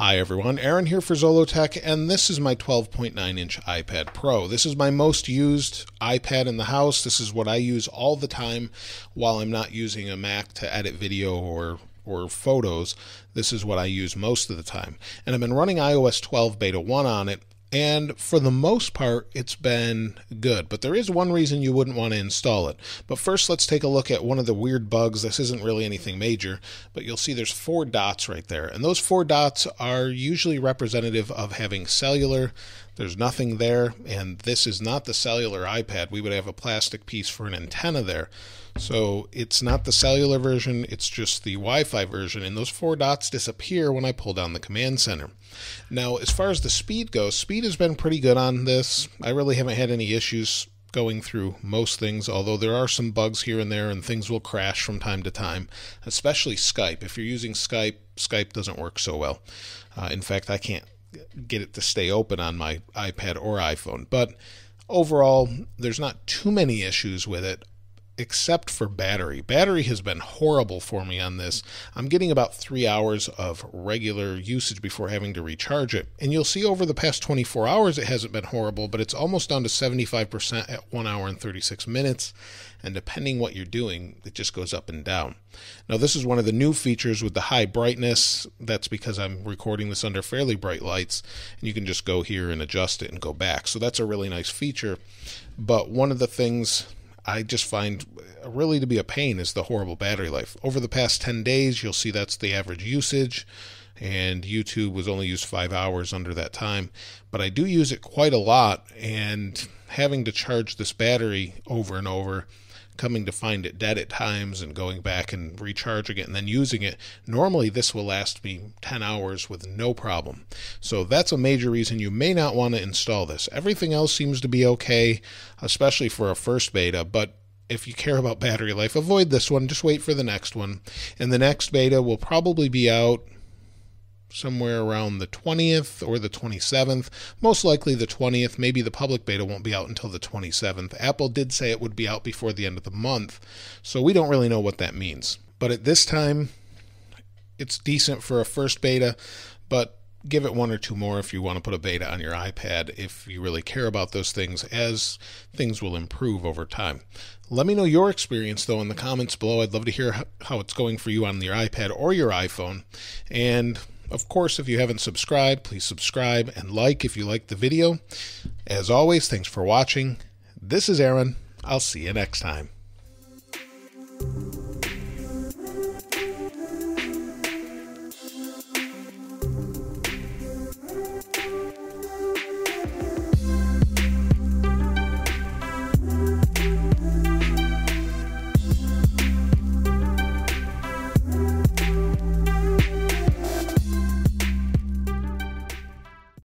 Hi everyone, Aaron here for Zollotech, and this is my 12.9 inch iPad Pro. This is my most used iPad in the house. This is what I use all the time while I'm not using a Mac to edit video or or photos. This is what I use most of the time. And I've been running iOS 12 beta 1 on it, and for the most part, it's been good. But there is one reason you wouldn't want to install it. But first, let's take a look at one of the weird bugs. This isn't really anything major, but you'll see there's four dots right there. And those four dots are usually representative of having cellular. There's nothing there, and this is not the cellular iPad. We would have a plastic piece for an antenna there. So it's not the cellular version, it's just the Wi Fi version, and those four dots disappear when I pull down the command center. Now, as far as the speed goes, speed has been pretty good on this. I really haven't had any issues going through most things, although there are some bugs here and there and things will crash from time to time, especially Skype. If you're using Skype, Skype doesn't work so well. Uh, in fact, I can't get it to stay open on my iPad or iPhone. But overall, there's not too many issues with it except for battery. Battery has been horrible for me on this. I'm getting about three hours of regular usage before having to recharge it. And you'll see over the past 24 hours it hasn't been horrible, but it's almost down to 75% at 1 hour and 36 minutes. And depending what you're doing, it just goes up and down. Now, this is one of the new features with the high brightness. That's because I'm recording this under fairly bright lights, and you can just go here and adjust it and go back. So that's a really nice feature. But one of the things I just find really to be a pain is the horrible battery life. Over the past 10 days, you'll see that's the average usage, and YouTube was only used five hours under that time. But I do use it quite a lot, and having to charge this battery over and over coming to find it dead at times and going back and recharging it and then using it. Normally, this will last me 10 hours with no problem. So that's a major reason you may not want to install this. Everything else seems to be okay, especially for a first beta, but if you care about battery life, avoid this one. Just wait for the next one. And the next beta will probably be out somewhere around the 20th or the 27th. Most likely the 20th. Maybe the public beta won't be out until the 27th. Apple did say it would be out before the end of the month, so we don't really know what that means. But at this time, it's decent for a first beta, but give it one or two more if you want to put a beta on your iPad if you really care about those things, as things will improve over time. Let me know your experience though in the comments below. I'd love to hear how it's going for you on your iPad or your iPhone. And of course, if you haven't subscribed, please subscribe and like if you like the video. As always, thanks for watching. This is Aaron. I'll see you next time.